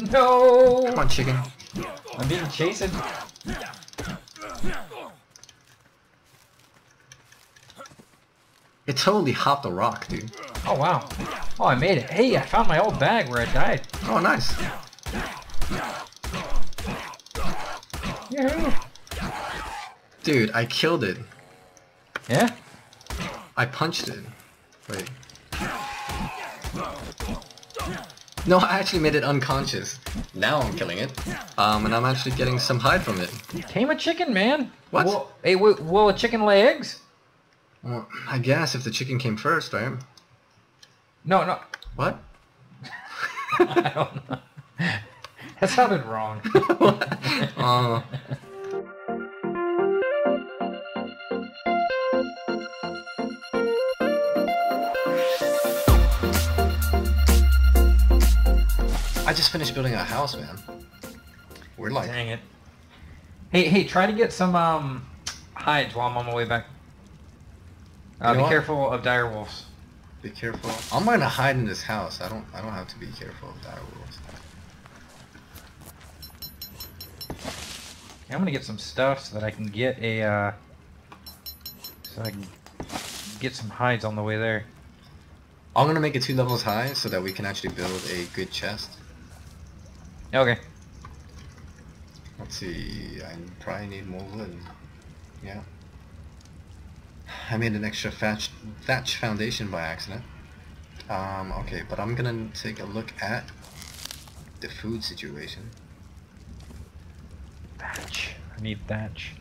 No! Come on, chicken. I'm being chased. It totally hopped a rock, dude. Oh wow. Oh, I made it. Hey, I found my old bag where I died. Oh, nice. Yahoo! Dude, I killed it. Yeah? I punched it. Wait. No, I actually made it unconscious. Now I'm killing it. Um, and I'm actually getting some hide from it. Tame a chicken, man. What? Hey, will, will a chicken lay eggs? Well, I guess if the chicken came first, right? No, no. What? I don't know. That sounded wrong. Uh, I just finished building a house, man. We're like, Dang it. Hey, hey, try to get some um hides while I'm on my way back. Uh, You know be what? careful of dire wolves. be careful. I'm gonna hide in this house. I don't. I don't have to be careful of dire wolves. Okay, I'm gonna get some stuff so that I can get a uh, so I can get some hides on the way there. I'm gonna make it two levels high so that we can actually build a good chest. Okay. Let's see. I probably need more wood. Yeah. I made an extra thatch, thatch foundation by accident. Um, okay, but I'm gonna take a look at the food situation. Thatch. I need thatch.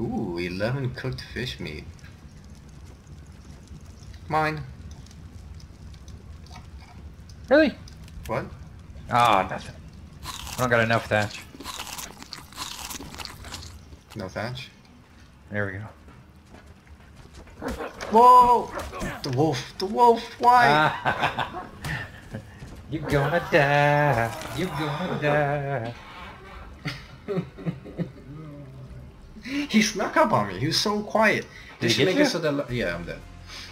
Ooh, 11 cooked fish meat. Mine. Really? What? Ah, nothing. I don't got enough thatch. No thatch? There we go. Whoa! The wolf! The wolf! Why? Ah. you gonna die. You gonna die. he snuck up on me. He was so quiet. They Did should make you? it so that yeah, I'm dead.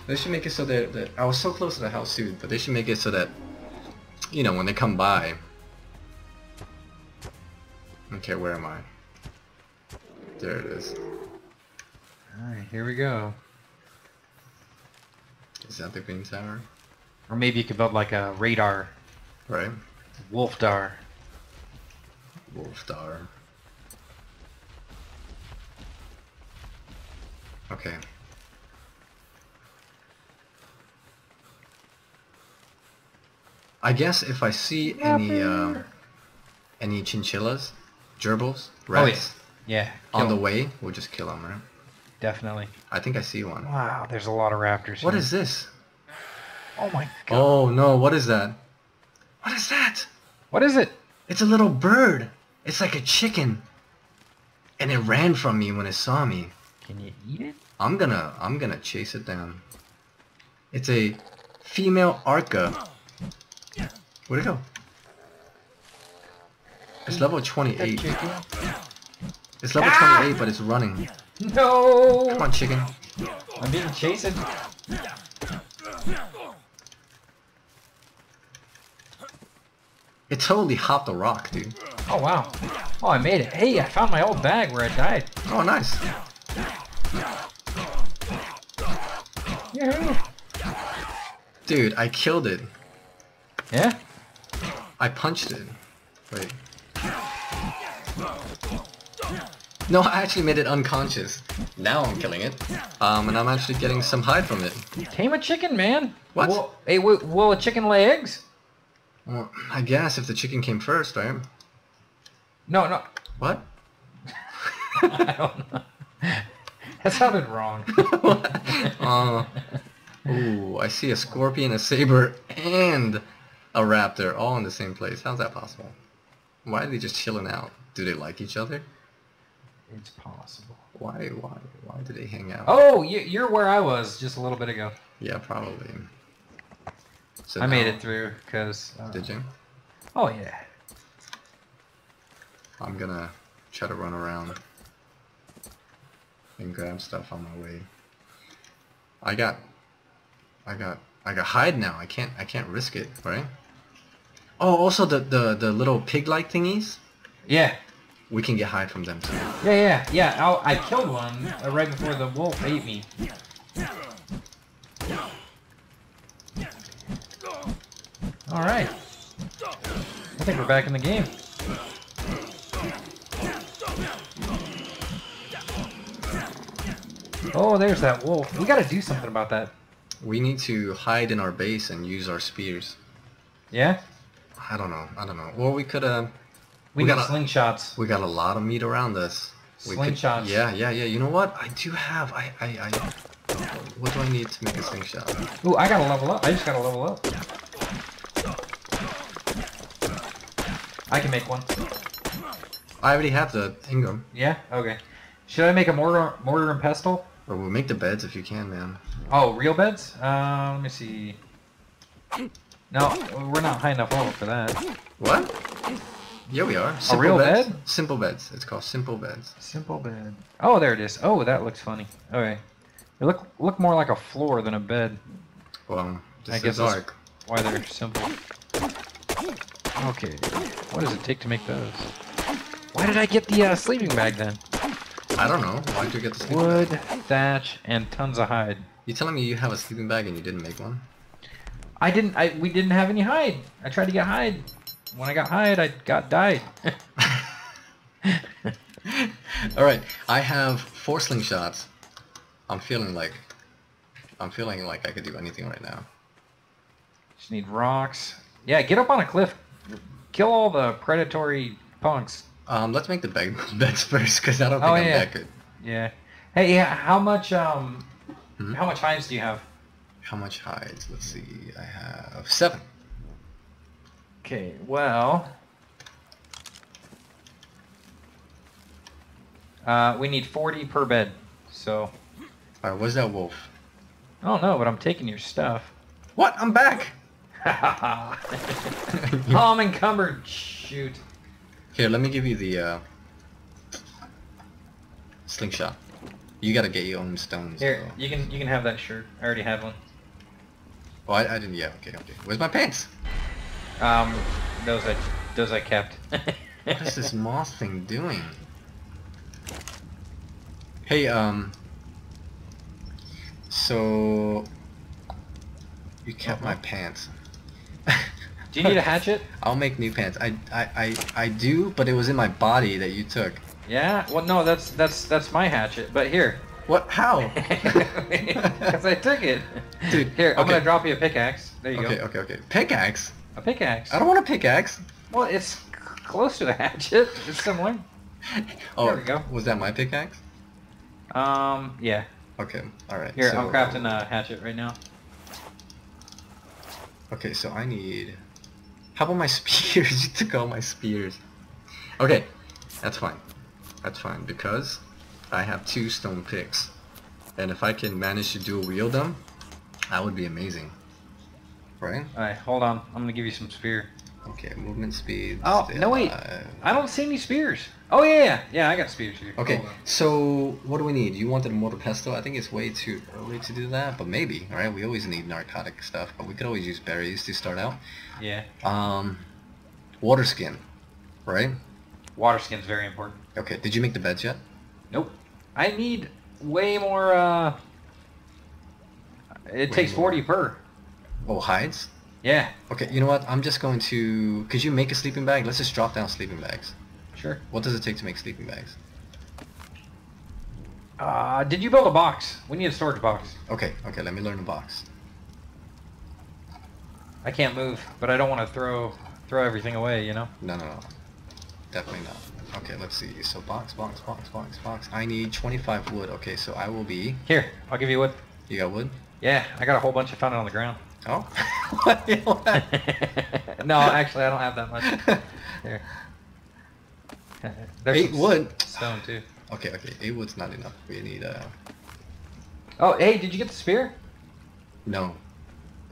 They should make it so that, that I was so close to the house too, but they should make it so that you know when they come by. Okay, where am I? There it is. Alright, here we go. Is that the green tower? Or maybe you could build like a radar. Right. Wolf dar. Wolf Star. Okay. I guess if I see any uh, any chinchillas, gerbils, Oh, rats Yeah. on kill the 'em. way, we'll just kill them, right? Definitely. I think I see one. Wow, there's a lot of raptors. What here. is this? Oh my god. Oh no, what is that? What is that? What is it? It's a little bird. It's like a chicken. And it ran from me when it saw me. Can you eat it? I'm gonna I'm gonna chase it down. It's a female arca. Where'd it go? It's level 28. It's level 28, but it's running. No! Come on, chicken. I'm being chased. It totally hopped a rock, dude. Oh wow. Oh, I made it. Hey, I found my old bag where I died. Oh, nice. Yahoo! Dude, I killed it. Yeah? I punched it. Wait. No, I actually made it unconscious. Now I'm killing it. Um, and I'm actually getting some hide from it. Tame a chicken, man. What? Will, hey, will, will a chicken lay eggs? Well, I guess if the chicken came first, right? No, no. What? I don't know. That sounded wrong. Uh, ooh, I see a scorpion, a saber, and a raptor all in the same place. How's that possible? Why are they just chilling out? Do they like each other? It's possible. Why, why, why do they hang out? Oh, you, you're where I was just a little bit ago. Yeah, probably. So I made it through because. Uh, Did you? Oh yeah. I'm gonna try to run around and grab stuff on my way. I got, I got, I got hide now. I can't, I can't risk it, right? Oh, also the, the, the little pig-like thingies? Yeah. We can get hide from them too. Yeah, yeah, yeah. I'll, I killed one uh, right before the wolf ate me. All right. I think we're back in the game. Oh, there's that wolf. We gotta do something about that. We need to hide in our base and use our spears. Yeah? I don't know. I don't know. Well, we could. Uh, We, We got gotta- slingshots. we got a lot of meat around us. We could- Slingshots. yeah, yeah, yeah. You know what? I do have. I, I, I. What do I need to make a slingshot? Ooh, I gotta level up. I just gotta level up. I can make one. I already have the Engram. Yeah? Okay. Should I make a mortar, mortar and pestle? Or we'll make the beds if you can, man. Oh, real beds? Uh, let me see. No, we're not high enough level for that. What? Yeah, we are. Simple real beds. bed? Simple beds. It's called simple beds. Simple bed. Oh, there it is. Oh, that looks funny. Okay. They look look more like a floor than a bed. Well, this I is guess that's- dark. Why they're simple. Okay. What does it take to make those? Why did I get the uh, sleeping bag then? I don't know. Why'd you get the sleeping Wood, bag? thatch, and tons of hide. You telling me you have a sleeping bag and you didn't make one? I didn't. I we didn't have any hide. I tried to get hide. When I got hide, I got died. All right, I have four slingshots. I'm feeling like, I'm feeling like I could do anything right now. Just need rocks. Yeah, get up on a cliff. Kill all the predatory punks. Um, let's make the bed beds first, because I don't think Oh, I'm yeah. that good. Yeah. Hey, yeah. How much um, Hmm? how much hides do you have? How much hides? Let's see. I have seven. Okay. Well. Uh, we need 40 per bed. So. All right, where's that wolf? I don't know, but I'm taking your stuff. What? I'm back. oh, I'm encumbered. Shoot. Here, let me give you the uh, slingshot. You gotta get your own stones. Here, though. you can you can have that shirt. I already have one. Oh, I, I didn't. Yeah. Okay. Okay. Where's my pants? Um, those I those I kept. What is this moth thing doing? Hey, um. So. You kept my Uh-huh. pants. Do you need a hatchet? I'll make new pants. I, I, I, I do, but it was in my body that you took. Yeah. Well, no, that's that's that's my hatchet. But here, What? How? because I took it. Dude, here, I'm okay. gonna drop you a pickaxe. There you okay, go. Okay, okay, okay. Pickaxe? A pickaxe. I don't want a pickaxe. Well, it's close to a hatchet. It's similar. Oh, There we go. Was that my pickaxe? Um, yeah. Okay, alright. Here, so, I'm crafting a hatchet right now. Okay, so I need... How about my spears? you took all my spears. Okay, that's fine. That's fine, because I have two stone picks. And if I can manage to dual wield them, that would be amazing. Right? All right, hold on. I'm gonna give you some spear. Okay, movement speed. Oh no, wait. alive. I don't see any spears. Oh yeah, yeah, yeah. I got spears here. Okay, so what do we need? You wanted a mortar pestle. I think it's way too early to do that, but maybe, All right, We always need narcotic stuff, but we could always use berries to start out. Yeah. Um, water skin, right? Water skin's very important. Okay, did you make the beds yet? Nope. I need way more. uh... It Way takes more. 40 per. Oh, hides? Yeah. Okay, you know what? I'm just going to... Could you make a sleeping bag? Let's just drop down sleeping bags. Sure. What does it take to make sleeping bags? Uh, did you build a box? We need a storage box. Okay, okay, let me learn the box. I can't move, but I don't want to throw throw everything away. You know. No, no, no. Definitely not. Okay, let's see. So box, box, box, box, box. I need 25 wood. Okay, so I will be... Here, I'll give you wood. You got wood? Yeah, I got a whole bunch. I found it on the ground. Oh? what? You know what? no, actually, I don't have that much. Here. There's Eight wood? Stone too. Okay, okay. Eight wood's not enough. We need, uh... Oh, hey, did you get the spear? No.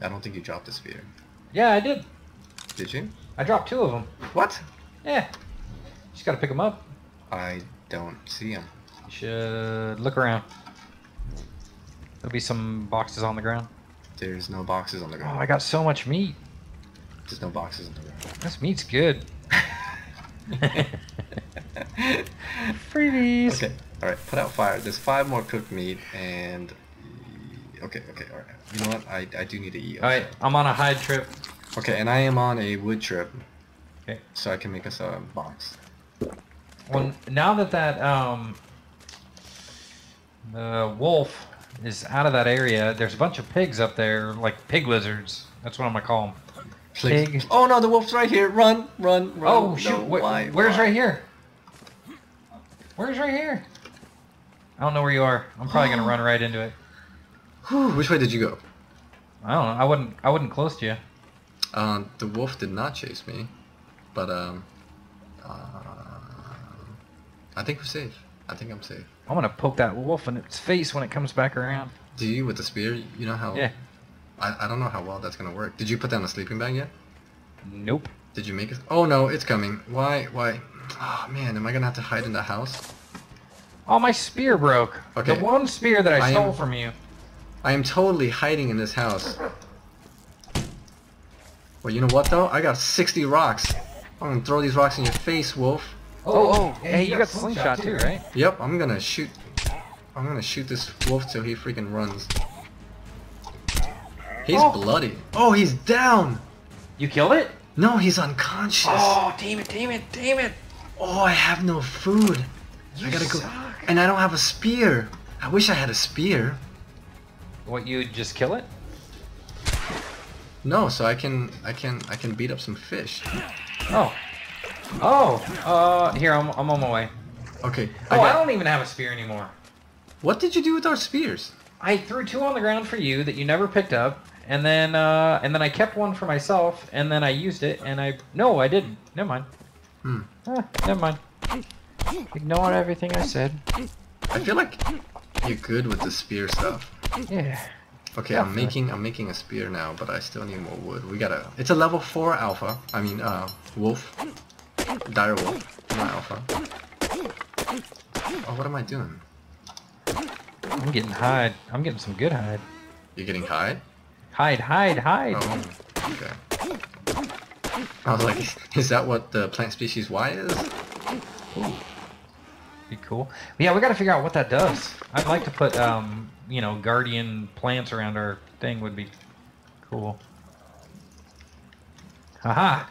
I don't think you dropped the spear. Yeah, I did. Did you? I dropped two of them. What? Yeah. Just gotta pick them up. I don't see them. You should look around. There'll be some boxes on the ground. There's no boxes on the ground. Oh. I got so much meat. There's no boxes on the ground. This meat's good. Freebies. Okay, alright, put out fire. There's five more cooked meat and... Okay, okay, alright. You know what? I, I do need to eat. Alright, I'm on a hide trip. Okay, and I am on a wood trip. Okay. So I can make us a box. Well, now that that um, the wolf is out of that area, there's a bunch of pigs up there, like pig lizards. That's what I'm gonna call them. Please. Pig. Oh no, the wolf's right here. Run, run, run. Oh No, shoot! Wh- why, where's why? right here? Where's right here? I don't know where you are. I'm probably gonna run right into it. Whew, which way did you go? I don't know. I wouldn't. I wouldn't close to you. Um, the wolf did not chase me, but um, uh, I think we're safe. I think I'm safe. I'm gonna poke that wolf in its face when it comes back around. Do you with the spear? You know how? Yeah. I, I don't know how well that's gonna work. Did you put down the sleeping bag yet? Nope. Did you make it? Oh no, it's coming. Why? Why? Oh man, am I gonna have to hide in the house? Oh, my spear broke. Okay. The one spear that I, I stole am- from you. I am totally hiding in this house. Well, you know what though? I got 60 rocks. I'm gonna throw these rocks in your face, wolf. Oh, oh, hey, you got the slingshot too, right? Yep, I'm gonna shoot. I'm gonna shoot this wolf till he freaking runs. He's Oh. bloody. Oh, he's down. You killed it? No, he's unconscious. Oh, damn it, damn it, damn it. Oh, I have no food. I gotta go. And I don't have a spear. I wish I had a spear. What, you just kill it? No, so I can, I can, I can beat up some fish. Oh. Oh, uh, here, I'm, I'm on my way. Okay. Oh, I I, don't even have a spear anymore. What did you do with our spears? I threw two on the ground for you that you never picked up, and then, uh, and then I kept one for myself, and then I used it, and I, no, I didn't. Never mind. Hmm. Ah, never mind. Ignore everything I said. I feel like you're good with the spear stuff. Yeah. Okay, I'm Definitely. making I'm making a spear now, but I still need more wood. We gotta. It's a level four alpha. I mean, uh, wolf, dire wolf, not alpha. Oh, what am I doing? I'm getting hide. I'm getting some good hide. You're getting hide? Hide, hide, hide. Oh, okay. I was like, is that what the plant species Y is? Be cool. Yeah, we got to figure out what that does. I'd like to put, um, you know, guardian plants around our thing would be cool. Haha.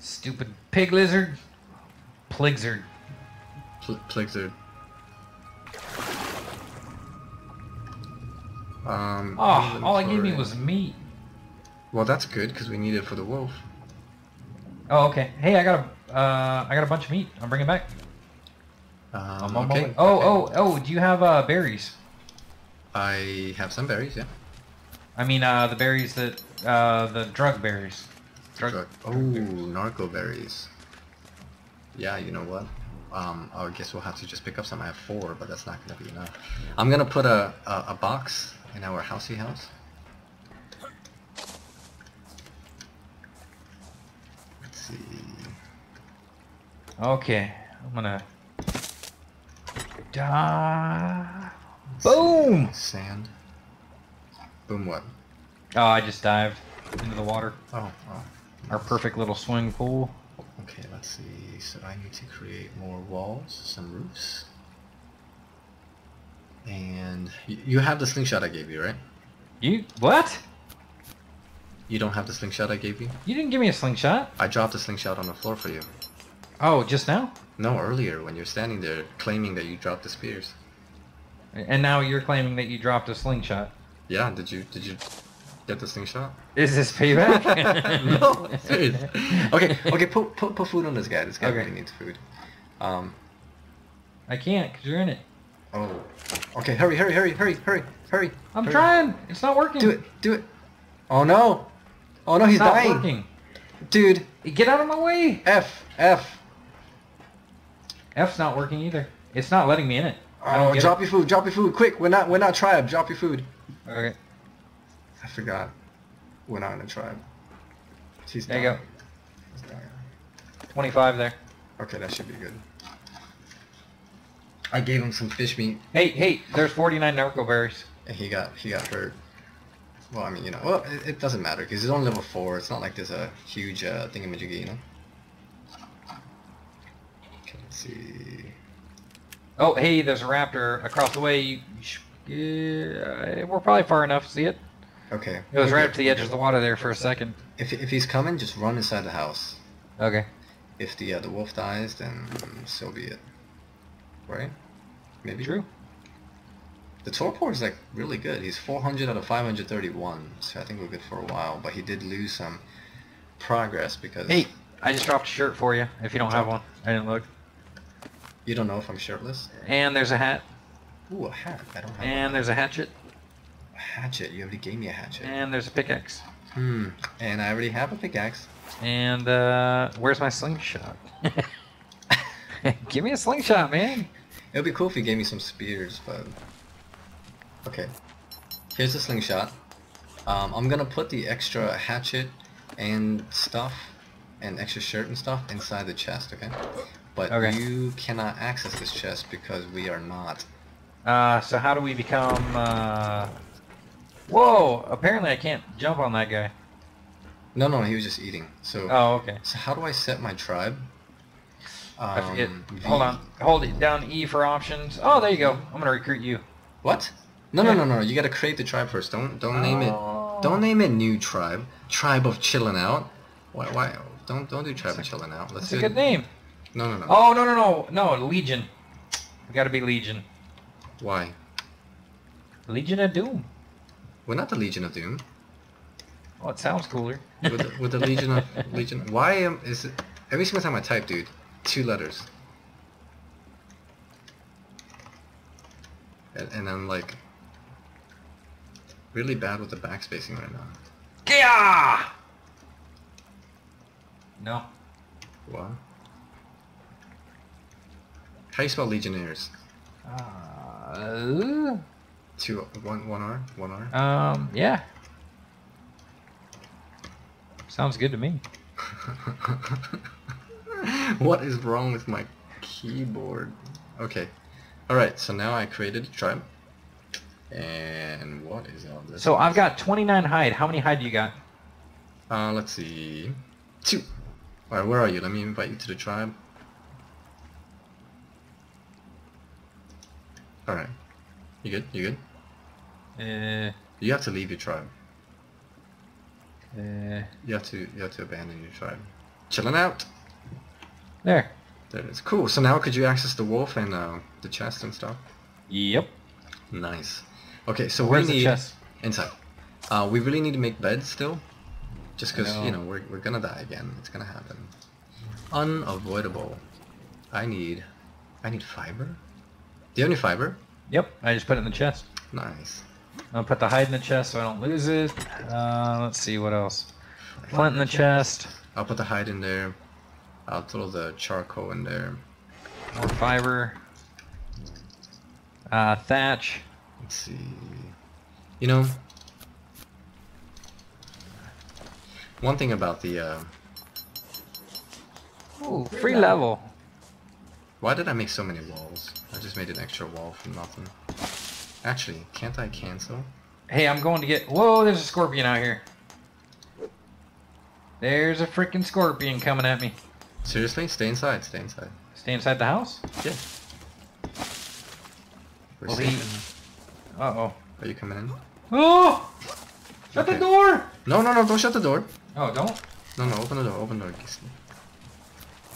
Huh. Stupid pig lizard. Pligzard. Pl- Plixard. Um. Oh, all I gave me was meat. Well, that's good because we need it for the wolf. Oh, okay. Hey, I got a, uh, I got a bunch of meat. I'm bringing it back. Um, I'm okay. Oh, okay. oh, oh. Do you have uh, berries? I have some berries, yeah. I mean, uh, the berries that, uh, the drug berries. Oh, narco berries. Yeah, you know what? Um, I guess we'll have to just pick up some. I have four, but that's not gonna be enough. I'm gonna put a a, a box in our housey house. Let's see. Okay, I'm gonna. Da. Boom! Sand. Boom. What? Oh, I just dived into the water. Oh. oh. Our perfect little swing pool. Okay, let's see. So I need to create more walls, some roofs. And you have the slingshot I gave you, right? You what? You don't have the slingshot I gave you? You didn't give me a slingshot. I dropped the slingshot on the floor for you. Oh, just now? No, earlier when you're standing there claiming that you dropped the spears. And now you're claiming that you dropped a slingshot. Yeah, did you did you get the slingshot? Is this payback? no, serious. Okay, okay, put, put put food on this guy. This guy Okay. really needs food. Um I can't because you're in it. oh. Okay, hurry, hurry, hurry, hurry, hurry, hurry. I'm hurry. trying. It's not working. Do it, do it. Oh no. Oh no, he's It's not dying. working. Dude, Get out of my way. F, F. F's not working either. It's not letting me in it. Oh, drop it. your food, drop your food, quick. We're not, we're not tribe. Drop your food. Okay. I forgot. We're not in a tribe. She's There you go. She's 25 there. Okay, that should be good. I gave him some fish meat, Hey, hey, there's 49 narco berries. and he got he got hurt. Well, I mean, you know, well, it, it doesn't matter because he's on level four. It's not like there's a huge uh, thingamajiggy, you know. Okay, let's see. Oh, hey, there's a raptor across the way. You, you sh- yeah, we're probably far enough. To see it? Okay. It was right up to the edge of the water there for a second. If if he's coming, just run inside the house. Okay. If the uh, the wolf dies, then so be it. Right? Maybe. True. The torpor is like really good. He's 400 out of 531, so I think we're good for a while. But he did lose some progress because Hey, I just dropped a shirt for you. If you don't have one, I didn't look. you don't know if I'm shirtless. And there's a hat. Ooh, a hat. I don't have And there's a hatchet. Hatchet. You already gave me a hatchet. And there's a pickaxe. Hmm. And I already have a pickaxe. And uh, where's my slingshot? Give me a slingshot, man. It would be cool if you gave me some spears, but okay. Here's the slingshot. Um, I'm gonna put the extra hatchet and stuff and extra shirt and stuff inside the chest, okay? But Okay. you cannot access this chest because we are not. Uh, so how do we become? Uh... Whoa! Apparently I can't jump on that guy. No, no, he was just eating. So, Oh, okay. so how do I set my tribe? Um, I forget. V- Hold on. Hold it down E for options. Oh, there you go. I'm gonna recruit you. What? No, no, Yeah. no, no. You gotta create the tribe first. Don't, don't name it. Oh. Don't name it new tribe. Tribe of chilling out. Why? Why? Don't, don't do tribe of chilling out. Let's That's a do good name. No, no, no. Oh no no no no Legion. We gotta be Legion. Why? Legion of Doom. We're not the Legion of Doom. Oh, it sounds cooler. With the, with the Legion of Legion. Why am is it? Every single time I type, dude, two letters. And, and I'm like really bad with the backspacing right now. Yeah. No. What? How you spell Legionnaires? Uh, Two, one, one R, one R. um, yeah. Sounds good to me. what is wrong with my keyboard? Okay. Alright, so now I created a tribe. And what is all this? So I've got 29 hide. How many hide do you got? Uh, let's see. Two. Alright, where are you? Let me invite you to the tribe. Alright. You good? You good? Uh, You have to leave your tribe. uh, You have to you have to abandon your tribe. Chilling out. there. There it is. Cool. So now could you access the wolf and uh, the chest and stuff? Yep. Nice. Okay, so Where's we the chest? inside. Uh, we really need to make beds still, just because you know we're we're gonna die again. It's gonna happen. Unavoidable. I need, I need fiber. Do you have any fiber? Yep. I just put it in the chest. Nice. I'll put the hide in the chest so I don't lose it. Uh, let's see what else. Flint in the chest. I'll put the hide in there. I'll throw the charcoal in there. More fiber. Uh, thatch. Let's see. You know, one thing about the uh, Ooh, free level. Why did I make so many walls? I just made an extra wall from nothing. Actually, can't I cancel? Hey, I'm going to get. Whoa, there's a scorpion out here. There's a freaking scorpion coming at me. Seriously? Stay inside, stay inside. Stay inside the house? Yeah. We're Well, he- Uh oh. Are you coming in? Oh! Shut Okay. the door! No, no, no, don't shut the door. Oh, don't? No, no, open the door, open the door.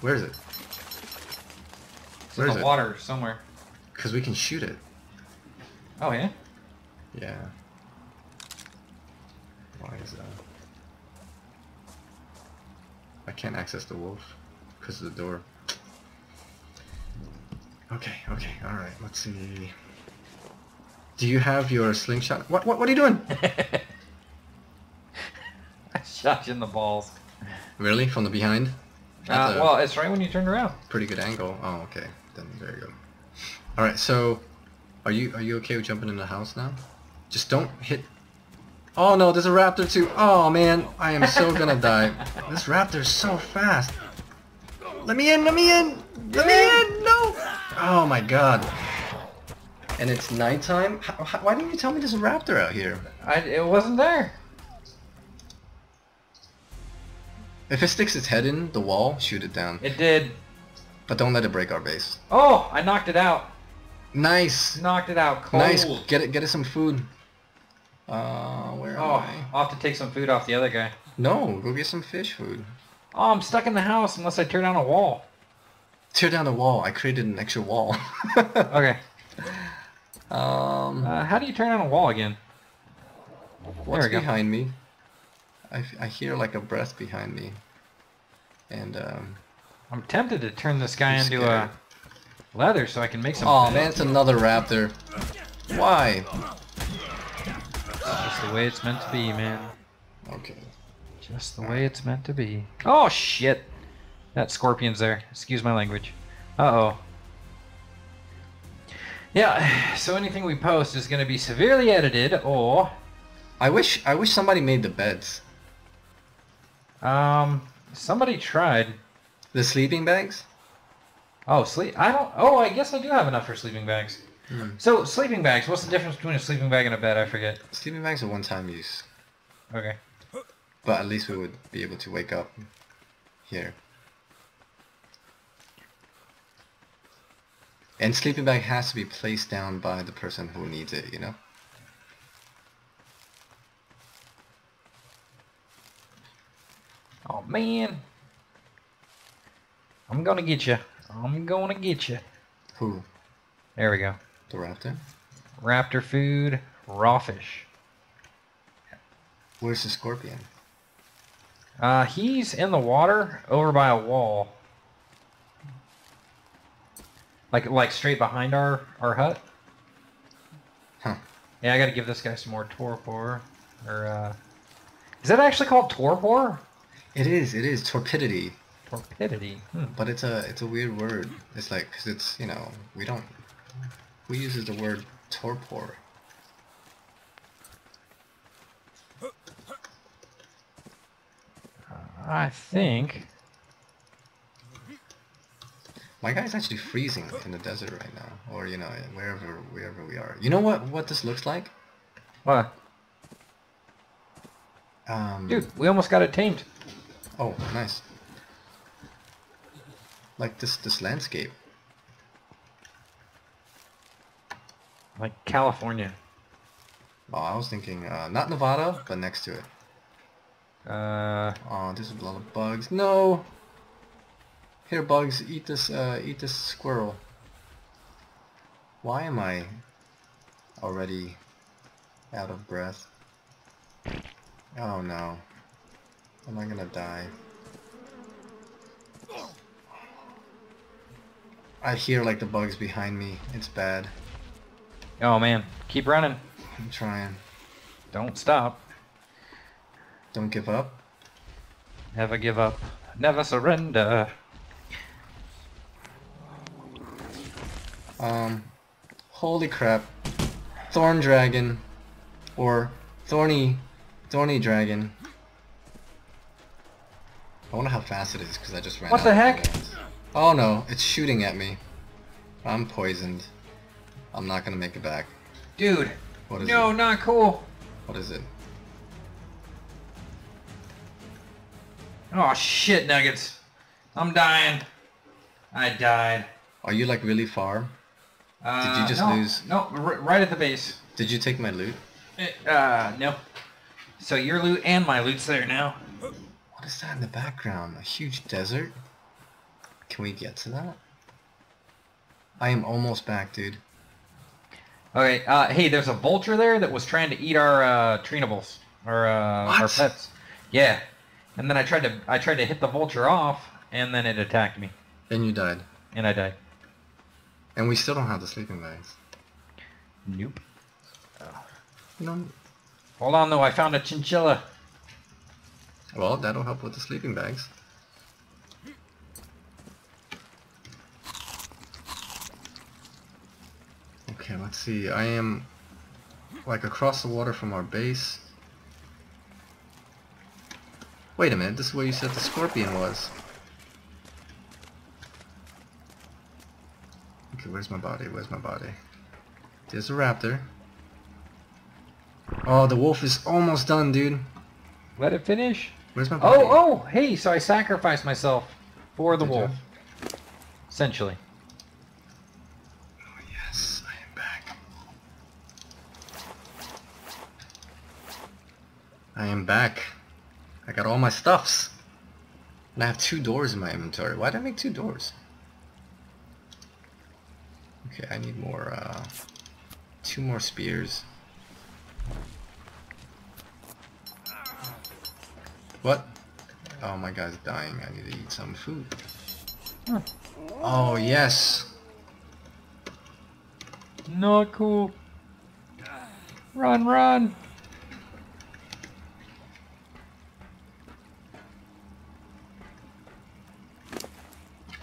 Where is it? It's Where in the water somewhere. Because we can shoot it. Oh, yeah? Yeah. Why is that? I can't access the wolf because of the door. Okay, okay, alright, let's see. Do you have your slingshot? What, what, what are you doing? I shot you in the balls. Really? From the behind? Uh, well, it's right when you turned around. pretty good angle. Oh, okay. Then there you go. Alright, so are you are you okay with jumping in the house now? Just don't hit Oh no, there's a raptor too. Oh man, I am so gonna die. This raptor's so fast. Let me in, let me in! Let me in! No! Oh my god. and it's nighttime. How, how, why didn't you tell me there's a raptor out here? I, it wasn't there. If it sticks its head in the wall, shoot it down. It did. But don't let it break our base. Oh, I knocked it out. Nice. Knocked it out cold. Nice. Get it. Get us some food. Uh, where Oh, am I? I'll have to take some food off the other guy. No, go get some fish food. Oh, I'm stuck in the house unless I tear down a wall. Tear down the wall. I created an extra wall. Okay. um, Uh, how do you turn down a wall again? what's behind me? I hear like a breath behind me. And um, I'm tempted to turn this guy into scared. a leather so I can make some. oh man, it's another raptor. Why? Just the way it's meant to be, man. Okay. Just the way it's meant to be. Oh shit! That scorpion's there. Excuse my language. Uh oh. Yeah. So anything we post is going to be severely edited, or I wish I wish somebody made the beds. um, somebody tried. The sleeping bags? Oh, sleep. I don't. Oh, I guess I do have enough for sleeping bags. Hmm. So sleeping bags. What's the difference between a sleeping bag and a bed? I forget. Sleeping bags are one-time use, Okay. but at least we would be able to wake up here. And sleeping bag has to be placed down by the person who needs it, you know? Oh man. I'm gonna get you. I'm gonna get you. Who? There we go. The raptor? Raptor food, raw fish. Where's the scorpion? Uh, he's in the water over by a wall. Like like straight behind our our hut. Huh. Yeah, I got to give this guy some more torpor. Or uh, is that actually called torpor? It is, it is torpidity, Torpidity. Hmm. but it's a it's a weird word. It's like cuz it's, you know, we don't who uses the word torpor? I think. My guy's actually freezing in the desert right now, or you know, wherever wherever we are. You know what what this looks like? What? Um, Dude, we almost got it tamed. Oh, nice. Like this this landscape. Like California. Oh, I was thinking uh, not Nevada, but next to it. Uh, Oh, there's a lot of bugs. No. Here, bugs, eat this. Uh, eat this squirrel. Why am I already out of breath? Oh no. Am I gonna die? I hear like the bugs behind me. It's bad. oh man, keep running. I'm trying. Don't stop. Don't give up. Never give up. Never surrender. Um, holy crap. Thorn dragon. Or thorny, thorny dragon. I wonder how fast it is because I just ran What the heck? Oh no, it's shooting at me. I'm poisoned. I'm not gonna make it back. Dude, What is no, it? not cool. What is it? Oh shit, Nuggets. I'm dying. I died. Are you like really far? Uh, you just no, lose- No, right at the base. Did you take my loot? Eh, Uh, no. So your loot and my loot's there now. What is that in the background? A huge desert? Can we get to that? I am almost back, dude. Okay, uh, hey, there's a vulture there that was trying to eat our, uh, treenables. Our, uh, our What? pets. Yeah. And then I tried to, I tried to hit the vulture off, and then it attacked me. And you died. And I died. And we still don't have the sleeping bags. Nope. Know, Hold on though, I found a chinchilla. well, that'll help with the sleeping bags. Okay, let's see. I am like across the water from our base. Wait a minute, this is where you said the scorpion was. Okay, where's my body? Where's my body? There's a raptor. Oh, the wolf is almost done, dude. Let it finish. Where's my oh, body? Oh, oh, hey, so I sacrificed myself for the Did you? wolf. Essentially. Oh, yes, I am back. I am back. I got all my stuffs. And I have two doors in my inventory. Why did I make two doors? Okay, I need more, uh, two more spears. What? Oh, my guy's dying. I need to eat some food. Huh. Oh, yes. Not cool. Run, run.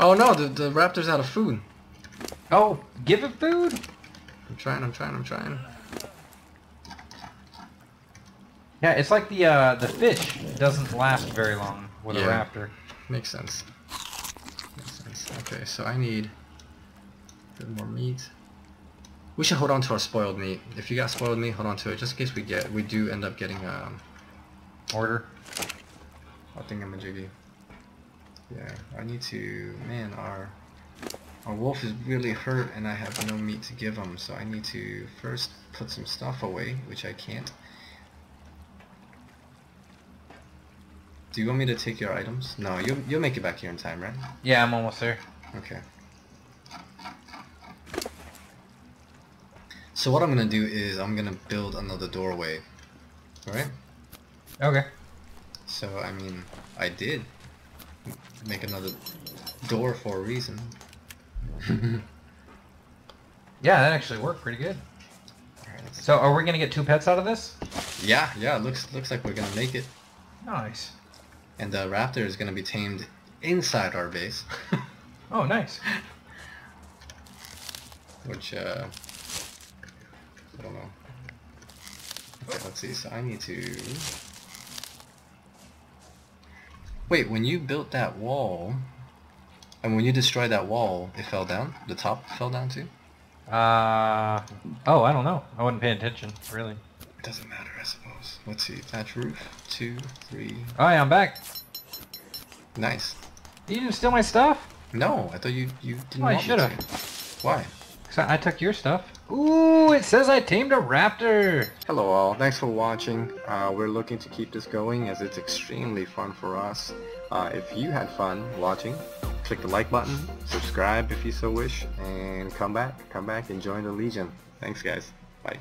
Oh no, the, the raptor's out of food. Oh, give it food? I'm trying, I'm trying, I'm trying. Yeah, it's like the uh, the fish doesn't last very long with Yeah. a raptor. Makes sense. Makes sense. Okay, so I need a bit more meat. We should hold on to our spoiled meat. If you got spoiled meat, hold on to it, just in case we get, we do end up getting um, Order. I think I'm a jiggy. Yeah, I need to, man, our, our wolf is really hurt and I have no meat to give him, so I need to first put some stuff away, which I can't. Do you want me to take your items? No, you'll, you'll make it back here in time, right? Yeah, I'm almost there. Okay. So what I'm gonna do is I'm gonna build another doorway. Alright? Okay. So, I mean, I did make another door for a reason. Yeah, that actually worked pretty good. Let's- So, are we gonna get two pets out of this? yeah, yeah, looks looks like we're gonna make it. Nice. And the raptor is gonna be tamed inside our base. Oh, nice. Which, uh... I don't know. Okay, let's see, so I need to... Wait, when you built that wall... And when you destroyed that wall, it fell down? The top fell down too? Uh, oh, I don't know. I wasn't paying attention, really. It doesn't matter, I suppose. Let's see, thatch roof, two, three... Oh, yeah, I'm back. Nice. You didn't steal my stuff? No, I thought you, you didn't Oh, I should've. Why? 'Cause I I took your stuff. Ooh, it says I tamed a raptor. Hello all, thanks for watching. Uh, we're looking to keep this going as it's extremely fun for us. Uh, if you had fun watching, click the like button, subscribe if you so wish, and come back, come back and join the Legion. Thanks guys. Bye.